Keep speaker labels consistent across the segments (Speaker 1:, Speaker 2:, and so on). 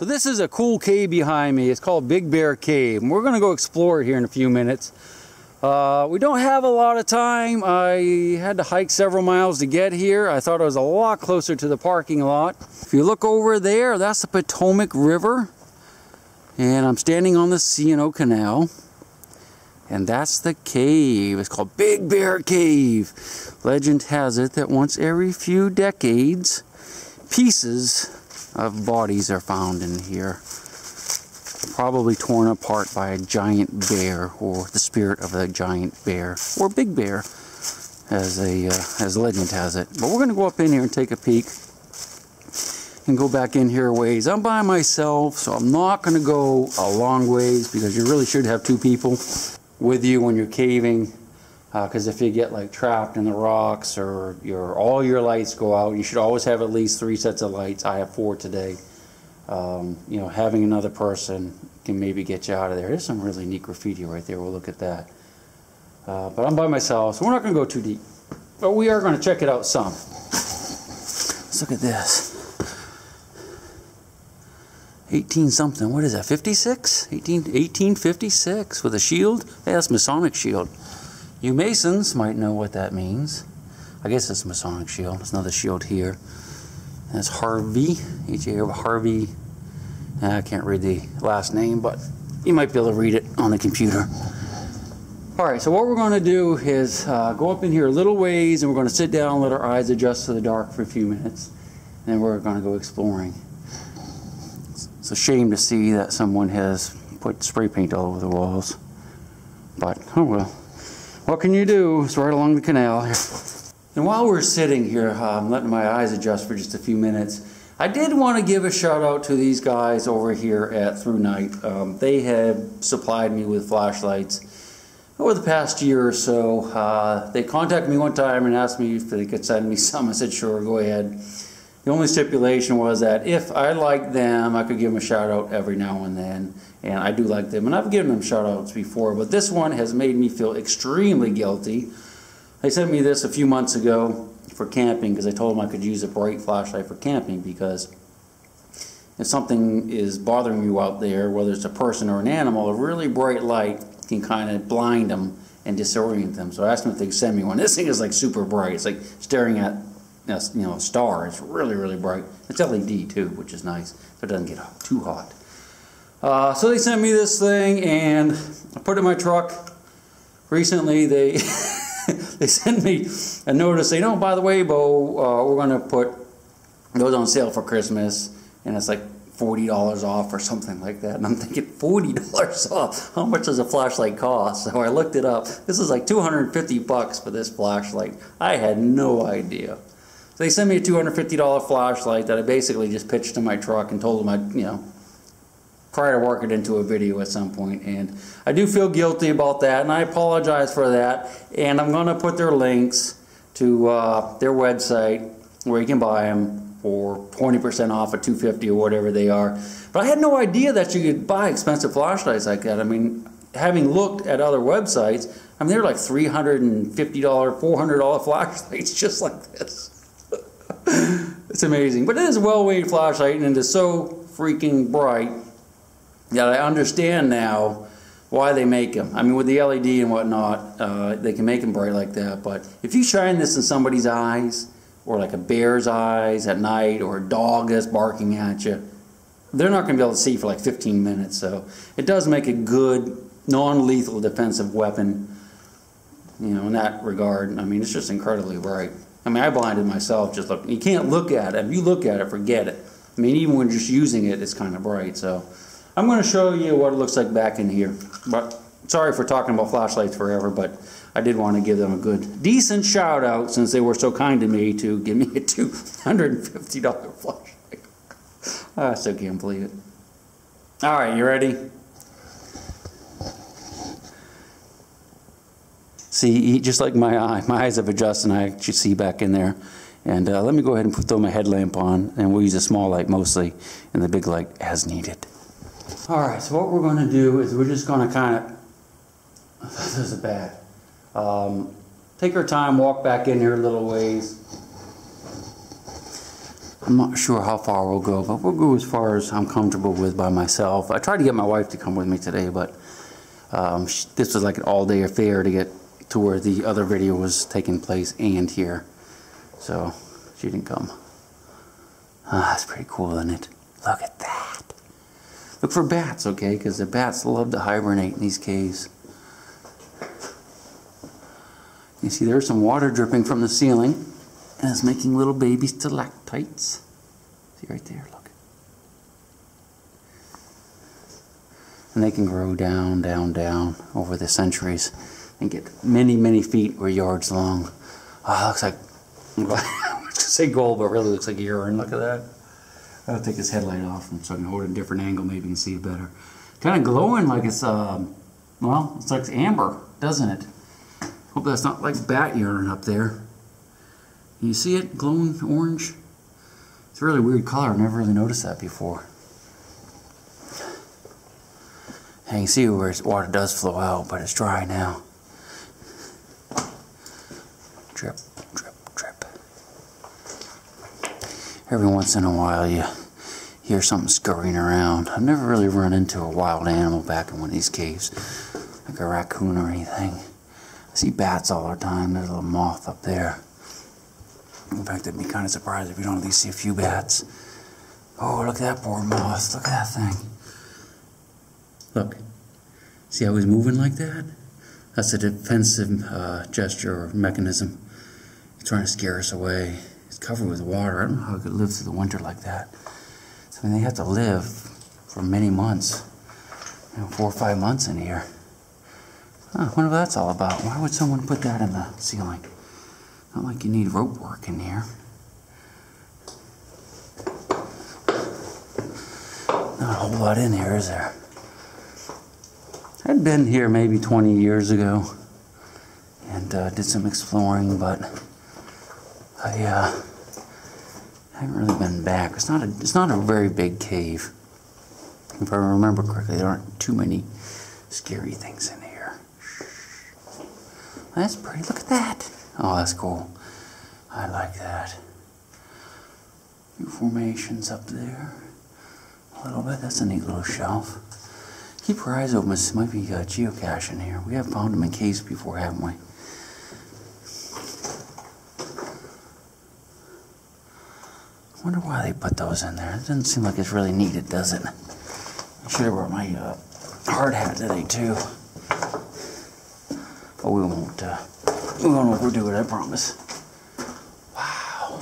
Speaker 1: So this is a cool cave behind me. It's called Big Bear Cave. And we're going to go explore it here in a few minutes. Uh, we don't have a lot of time. I had to hike several miles to get here. I thought it was a lot closer to the parking lot. If you look over there, that's the Potomac River. And I'm standing on the C&O Canal. And that's the cave. It's called Big Bear Cave. Legend has it that once every few decades, pieces of bodies are found in here. Probably torn apart by a giant bear or the spirit of a giant bear or big bear as a uh, as legend has it. But we're going to go up in here and take a peek and go back in here a ways. I'm by myself, so I'm not going to go a long ways because you really should have two people with you when you're caving because uh, if you get like trapped in the rocks or your all your lights go out, you should always have at least three sets of lights. I have four today. Um, you know, having another person can maybe get you out of there. There's some really neat graffiti right there. We'll look at that. Uh, but I'm by myself, so we're not going to go too deep. But we are going to check it out some. Let's look at this. 18 something. What is that? 56? 18, 1856 with a shield? Hey, that's Masonic shield. You Masons might know what that means. I guess it's a Masonic shield. It's another shield here. That's Harvey. H.A. Harvey. I can't read the last name, but you might be able to read it on the computer. All right, so what we're going to do is uh, go up in here a little ways, and we're going to sit down and let our eyes adjust to the dark for a few minutes. And then we're going to go exploring. It's a shame to see that someone has put spray paint all over the walls. But, oh well. What can you do? It's right along the canal. And while we're sitting here, I'm letting my eyes adjust for just a few minutes. I did want to give a shout out to these guys over here at ThruNite. Um, they have supplied me with flashlights over the past year or so. Uh, they contacted me one time and asked me if they could send me some. I said, sure, go ahead. The only stipulation was that if I liked them, I could give them a shout out every now and then and I do like them. And I've given them shout outs before, but this one has made me feel extremely guilty. They sent me this a few months ago for camping because I told them I could use a bright flashlight for camping because if something is bothering you out there, whether it's a person or an animal, a really bright light can kind of blind them and disorient them. So I asked them if they could send me one. This thing is like super bright. It's like staring at you know a star. It's really really bright. It's LED too, which is nice, so it doesn't get too hot. Uh, so they sent me this thing and I put it in my truck. Recently they they sent me a notice saying, oh, by the way, Beau, uh, we're going to put those on sale for Christmas. And it's like $40 off or something like that. And I'm thinking, $40 off? How much does a flashlight cost? So I looked it up. This is like 250 bucks for this flashlight. I had no idea. So they sent me a $250 flashlight that I basically just pitched in my truck and told them I'd, you know, try to work it into a video at some point. And I do feel guilty about that, and I apologize for that. And I'm going to put their links to uh, their website where you can buy them for 20% off at 250 or whatever they are. But I had no idea that you could buy expensive flashlights like that. I mean, having looked at other websites, I mean, they're like $350, $400 flashlights just like this. it's amazing. But it is a well-weighted flashlight, and it is so freaking bright that I understand now why they make them. I mean, with the LED and whatnot, uh, they can make them bright like that. But if you shine this in somebody's eyes, or like a bear's eyes at night, or a dog that's barking at you, they're not going to be able to see for like 15 minutes. So it does make a good, non-lethal defensive weapon. You know, in that regard, I mean, it's just incredibly bright. I mean, I blinded myself just looking. You can't look at it. If you look at it, forget it. I mean, even when just using it, it's kind of bright. So. I'm going to show you what it looks like back in here. But sorry for talking about flashlights forever, but I did want to give them a good, decent shout out since they were so kind to me to give me a $250 flashlight. Ah, I still can't believe it. All right, you ready? See, just like my eye, my eyes have adjusted and I actually see back in there. And uh, let me go ahead and put, throw my headlamp on and we'll use a small light mostly and the big light as needed. All right, so what we're going to do is we're just going to kind of, this is bad, um, take our time, walk back in here a little ways. I'm not sure how far we'll go, but we'll go as far as I'm comfortable with by myself. I tried to get my wife to come with me today, but um, sh- this was like an all-day affair to get to where the other video was taking place and here. So she didn't come. Ah, that's pretty cool, isn't it? Look at that. Look for bats, okay? Because the bats love to hibernate in these caves. You see there's some water dripping from the ceiling and it's making little baby stalactites. See right there, look. And they can grow down, down, down over the centuries and get many, many feet or yards long. Ah, oh, looks like, I'm to say gold, but really looks like urine. Look at that. I'll take his headlight off so I can hold it at a different angle. Maybe you can see it better. Kind of glowing like it's, um, well, it's like amber, doesn't it? Hope that's not like bat urine up there. Can you see it glowing orange? It's a really weird color. I've never really noticed that before. And you can see where water does flow out, but it's dry now. Every once in a while you hear something scurrying around. I've never really run into a wild animal back in one of these caves, like a raccoon or anything. I see bats all the time. There's a little moth up there. In fact, I'd be kind of surprised if we don't at least see a few bats. Oh, look at that poor moth. Look at that thing. Look. See how he's moving like that? That's a defensive uh, gesture or mechanism. He's trying to scare us away. Covered with water. I don't know how he could live through the winter like that. So, I mean, they have to live for many months. You know, four or five months in here. Huh, I wonder what that's all about. Why would someone put that in the ceiling? Not like you need rope work in here. Not a whole lot in here, is there? I'd been here maybe 20 years ago and uh, did some exploring, but I uh, haven't really been back. It's not a it's not a very big cave. If I remember correctly, there aren't too many scary things in here. That's pretty. Look at that. Oh, that's cool. I like that. New formations up there. A little bit. That's a neat little shelf. Keep your eyes open. This might be a geocache in here. We have found them in caves before, haven't we? Wonder why they put those in there. It doesn't seem like it's really needed, does it? I should have brought my uh, hard hat today, too. But we won't, uh, we won't overdo it, I promise. Wow.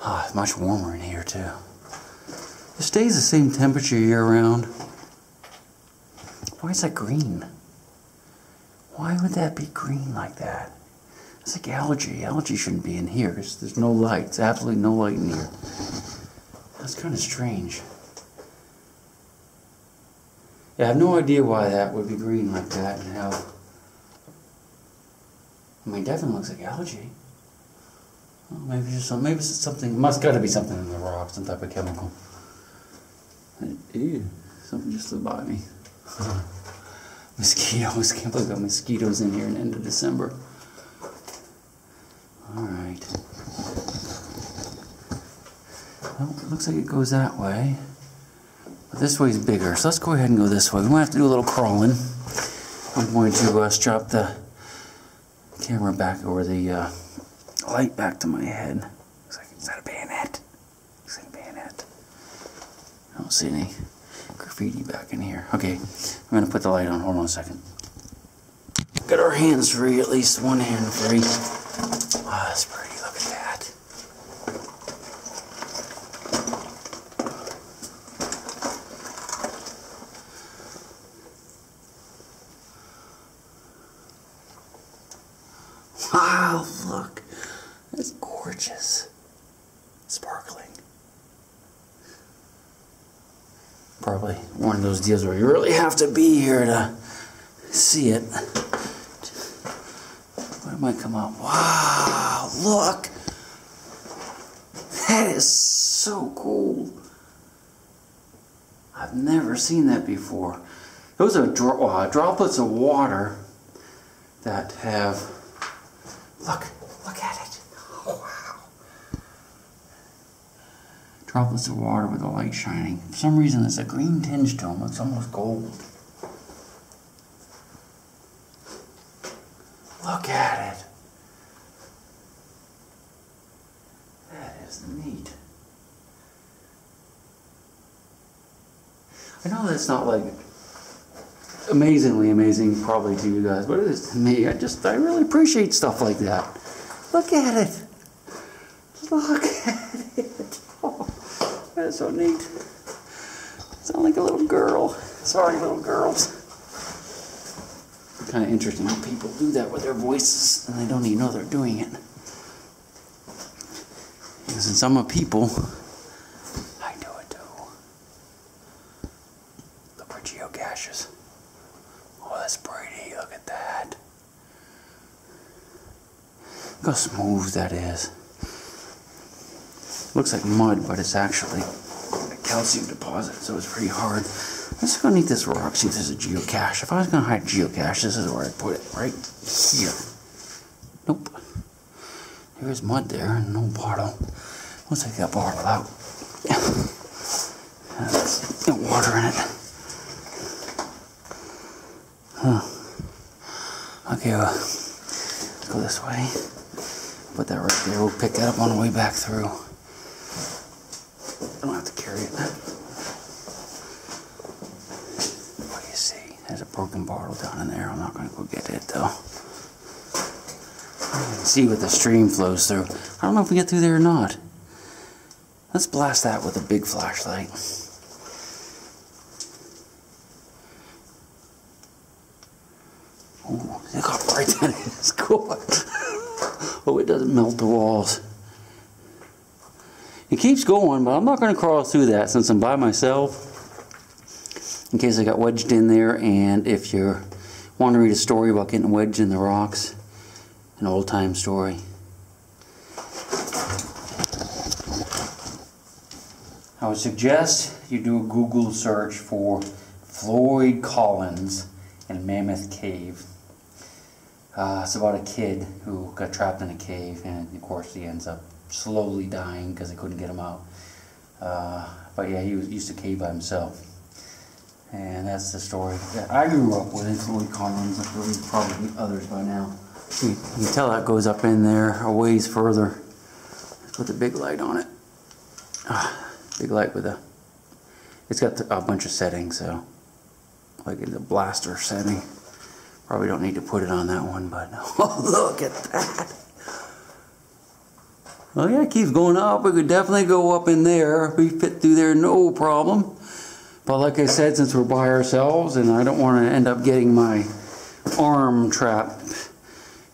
Speaker 1: Ah, it's much warmer in here, too. It stays the same temperature year round. Why is that green? Why would that be green like that? It's like algae. Algae shouldn't be in here. There's, there's no light. There's absolutely no light in here. That's kind of strange. Yeah, I have no idea why that would be green like that and how. I mean, it definitely looks like algae. Well, maybe just some, maybe it's something. Must got to be something in the rock, some type of chemical. Ew, something just flew by me. mosquitoes. Can't believe got mosquitoes in here in the end of December. Alright. Well, looks like it goes that way. But this way's bigger, so let's go ahead and go this way. We might have to do a little crawling. I'm going to uh, strap the camera back or the uh, light back to my head. Looks like, is that a bayonet? Looks like a bayonet. I don't see any graffiti back in here. Okay, I'm gonna put the light on. Hold on a second. Got our hands free, at least one hand free. Oh, that's pretty. Look at that. Wow, look. That's gorgeous. Sparkling. Probably one of those deals where you really have to be here to see it. What might come up? Wow, look. That is so cool. I've never seen that before. Those are dro uh, droplets of water that have. Look, look at it. Oh, wow. Droplets of water with the light shining. For some reason, there's a green tinge to them. It's almost gold. Look at it. That is neat. I know that's not like amazingly amazing probably to you guys, but it is to me. I just, I really appreciate stuff like that. Look at it. Look at it. That's so neat. Sound like a little girl. Sorry, little girls. Kind of interesting how people do that with their voices and they don't even know they're doing it. And since I'm a people, I do it too. Look for geocaches. Oh, that's pretty. Look at that. Look how smooth that is. Looks like mud, but it's actually a calcium deposit, so it's pretty hard. Let's go underneath this rock, see if there's a geocache. If I was to hide geocache, this is where I'd put it, right here. Nope. There's mud there and no bottle. We'll take that bottle out. Got water in it. Huh. Okay, well, let's go this way. Put that right there. We'll pick that up on the way back through. I don't have to carry it. What do you see? There's a broken bottle down in there. I'm not going to go get it though. I can see what the stream flows through. I don't know if we get through there or not. Let's blast that with a big flashlight. Ooh, look how bright that is. Cool. oh, it doesn't melt the walls. It keeps going, but I'm not going to crawl through that since I'm by myself. In case I got wedged in there, and if you want to read a story about getting wedged in the rocks, an old time story. I would suggest you do a Google search for Floyd Collins in Mammoth Cave. Uh, it's about a kid who got trapped in a cave, and of course he ends up slowly dying because they couldn't get him out. Uh, but yeah, he was used to cave by himself, and that's the story that I grew up with. Floyd Collins. I believe probably others by now. You, you can tell that goes up in there a ways further. Let's put the big light on it. Ah, big light with a. It's got a bunch of settings, so like in the blaster setting. Probably don't need to put it on that one, but oh, look at that. Well, yeah, it keeps going up. We could definitely go up in there. We fit through there, no problem. But like I said, since we're by ourselves, and I don't want to end up getting my arm trapped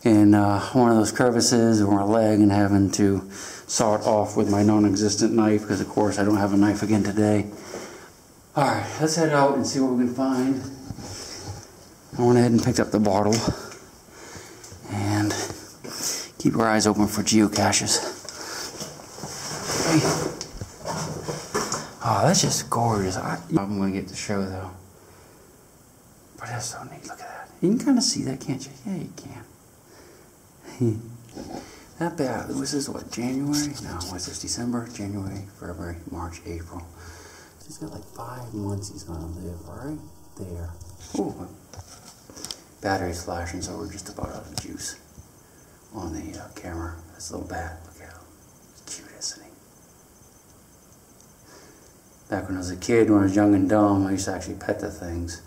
Speaker 1: in uh, one of those crevices or a leg and having to saw it off with my non-existent knife, because of course I don't have a knife again today. Alright, let's head out and see what we can find. I went ahead and picked up the bottle. And keep your eyes open for geocaches. Oh, that's just gorgeous. I, am going to get to show though. But that's so neat. Look at that. You can kind of see that, can't you? Yeah, you can. Not bad. This what, January? No, was this December? January, February, March, April. He's got like five months he's gonna live right there. Ooh. Battery's flashing, so we're just about out of juice on the uh, camera. a little bat, look how cute, isn't he? Back when I was a kid, when I was young and dumb, I used to actually pet the things.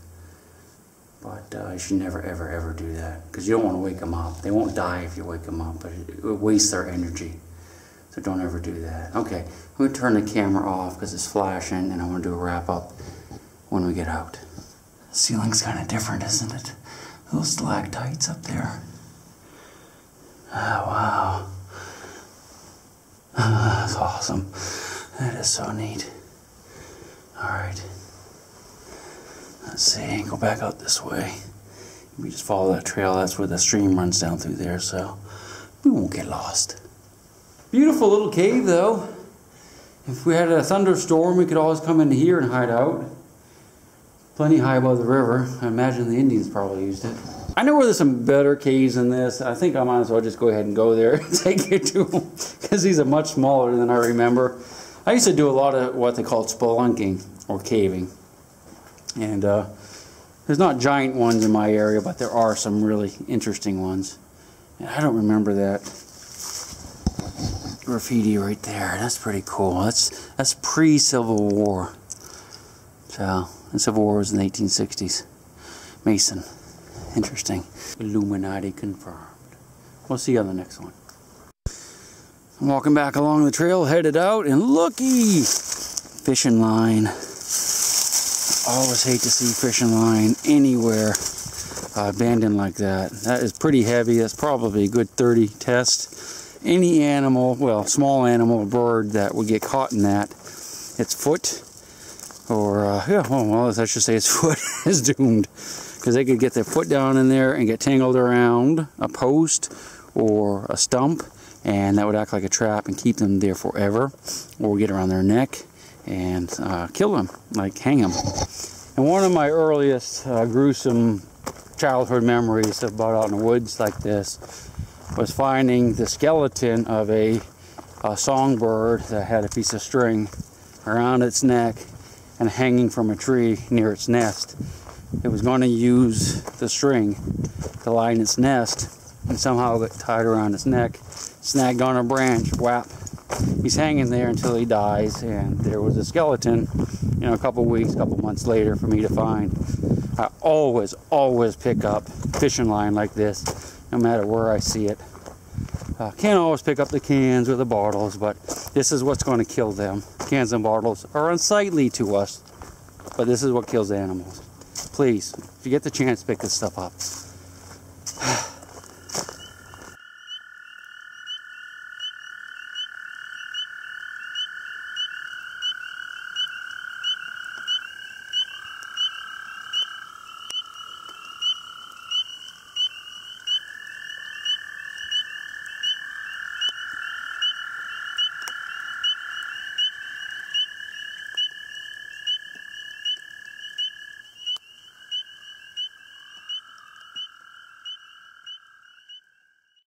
Speaker 1: But uh, you should never, ever, ever do that because you don't want to wake them up. They won't die if you wake them up, but it, it wastes their energy. So don't ever do that. Okay, I'm going to turn the camera off because it's flashing and I want to do a wrap up when we get out. The ceiling's kind of different, isn't it? Those stalactites up there. Oh, wow. That's awesome. That is so neat. Alright. Let's see, go back out this way. We just follow that trail, that's where the stream runs down through there, so we won't get lost. Beautiful little cave, though. If we had a thunderstorm, we could always come in here and hide out. Plenty high above the river. I imagine the Indians probably used it. I know where there's some better caves than this. I think I might as well just go ahead and go there and take you to them. Because these are much smaller than I remember. I used to do a lot of what they call spelunking or caving. And uh, there's not giant ones in my area, but there are some really interesting ones. And I don't remember that graffiti right there. That's pretty cool. That's that's pre-Civil War. So, the Civil War was in the 1860s. Mason. Interesting. Illuminati confirmed. We'll see you on the next one. I'm walking back along the trail, headed out, and looky! Fishing line. Always hate to see fishing line anywhere uh, abandoned like that. That is pretty heavy. That's probably a good 30 test. Any animal, well, small animal, bird that would get caught in that, its foot, or, uh, yeah, well, I should say its foot is doomed. Because they could get their foot down in there and get tangled around a post or a stump, and that would act like a trap and keep them there forever, or get around their neck and uh, kill them, like hang them. And one of my earliest uh, gruesome childhood memories about out in the woods like this was finding the skeleton of a, a songbird that had a piece of string around its neck and hanging from a tree near its nest. It was going to use the string to line its nest and somehow got tied around its neck, snagged on a branch, whap, he's hanging there until he dies and there was a skeleton you know a couple weeks a couple months later for me to find. I always always pick up fishing line like this no matter where i see it. Uh, can't always pick up the cans or the bottles but this is what's going to kill them. Cans and bottles are unsightly to us but this is what kills animals. Please if you get the chance pick this stuff up